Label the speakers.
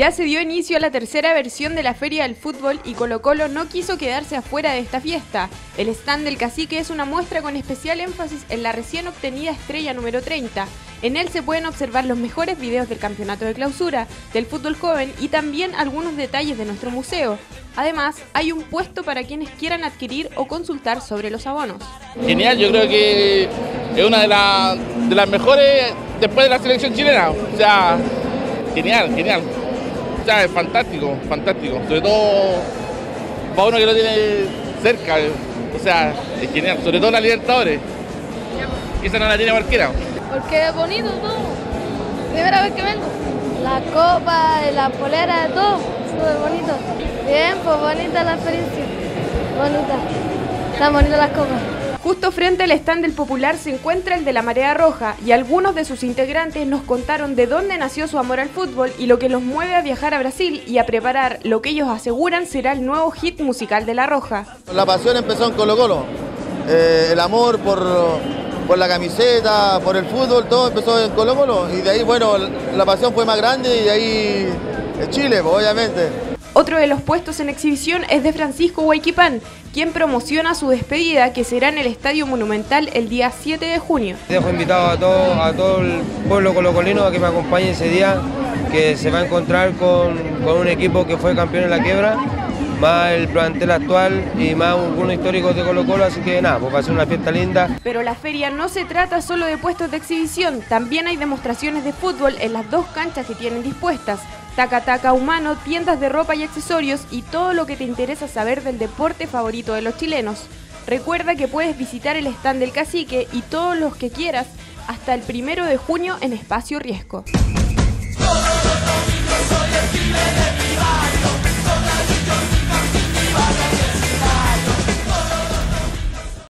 Speaker 1: Ya se dio inicio a la tercera versión de la Feria del Fútbol y Colo Colo no quiso quedarse afuera de esta fiesta. El stand del cacique es una muestra con especial énfasis en la recién obtenida estrella número 30. En él se pueden observar los mejores videos del campeonato de clausura, del fútbol joven y también algunos detalles de nuestro museo. Además, hay un puesto para quienes quieran adquirir o consultar sobre los abonos.
Speaker 2: Genial, yo creo que es una de, de las mejores después de la selección chilena. O sea, genial, genial es fantástico, fantástico. Sobre todo para uno que lo tiene cerca, o sea, es genial. Sobre todo la Libertadores. Esa no la tiene cualquiera.
Speaker 3: Porque es bonito todo. Primera vez que vengo. La copa, la polera, todo. Súper bonito. Bien, pues bonita la experiencia. Bonita. Están bonitas las copas.
Speaker 1: Justo frente al stand del Popular se encuentra el de la Marea Roja y algunos de sus integrantes nos contaron de dónde nació su amor al fútbol y lo que los mueve a viajar a Brasil y a preparar lo que ellos aseguran será el nuevo hit musical de La Roja.
Speaker 4: La pasión empezó en Colo Colo. Eh, el amor por, por la camiseta, por el fútbol, todo empezó en Colo Colo y de ahí, bueno, la pasión fue más grande y de ahí Chile, pues, obviamente.
Speaker 1: Otro de los puestos en exhibición es de Francisco Huayquipán, quien promociona su despedida que será en el Estadio Monumental el día 7 de junio.
Speaker 5: Dejo invitado a todo, a todo el pueblo colocolino a que me acompañe ese día, que se va a encontrar con, un equipo que fue campeón en la quiebra, más el plantel actual y más algunos históricos de Colo Colo, así que nada, pues va a ser una fiesta linda.
Speaker 1: Pero la feria no se trata solo de puestos de exhibición, también hay demostraciones de fútbol en las dos canchas que tienen dispuestas. Taca Taca Humano, tiendas de ropa y accesorios y todo lo que te interesa saber del deporte favorito de los chilenos. Recuerda que puedes visitar el stand del cacique y todos los que quieras hasta el primero de junio en Espacio Riesgo.